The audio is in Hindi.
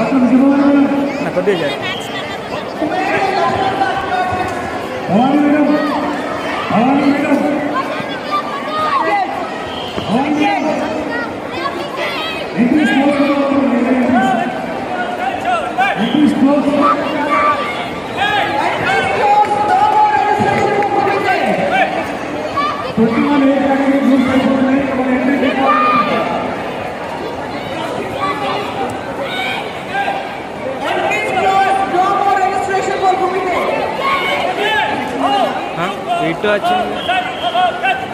ना कर दिया हमारी मैडम हमारी madam English English English Pratima लेकर के वीडियो अच्छी